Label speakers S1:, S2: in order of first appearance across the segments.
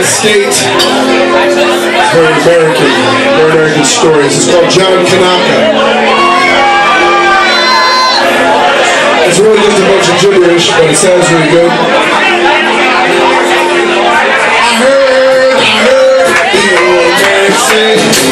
S1: United States. Very American, very American stories. It's called John Kanaka. It's really just a bunch of gibberish, but it sounds really good. I heard, I heard the old man say,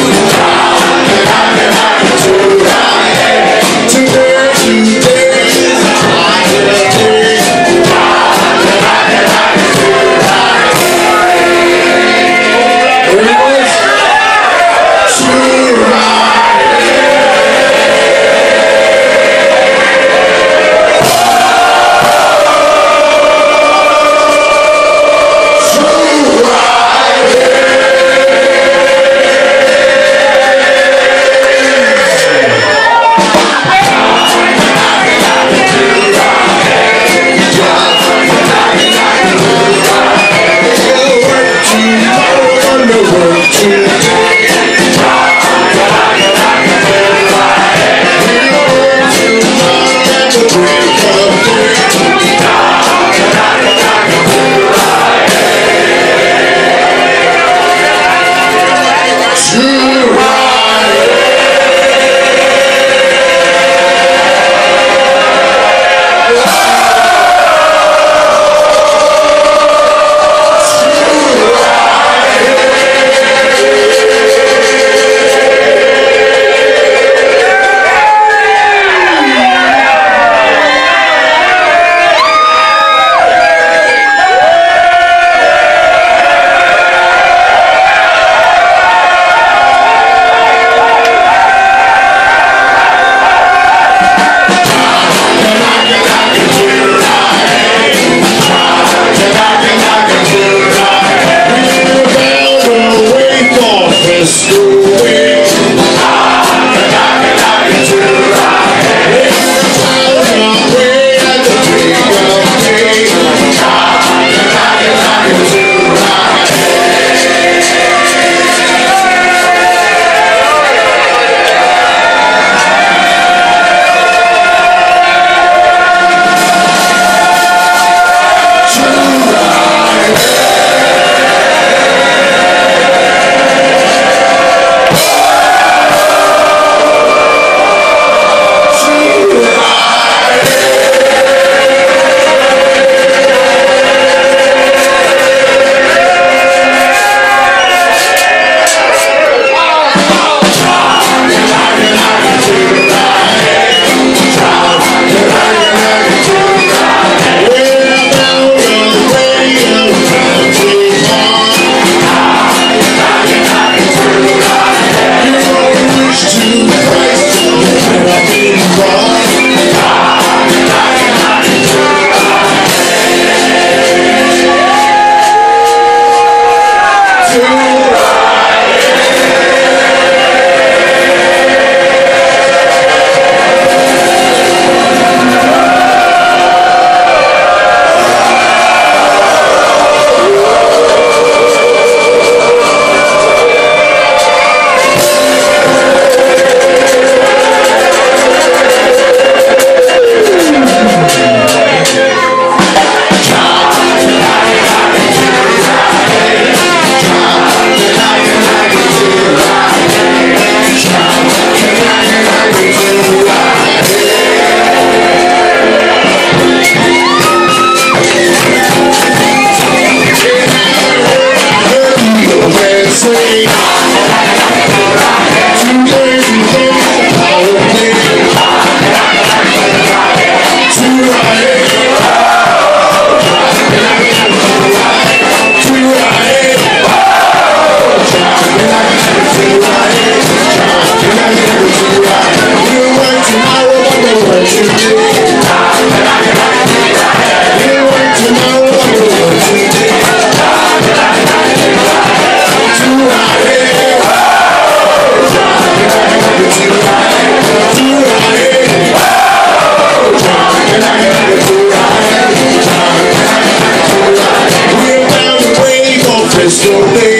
S1: Just a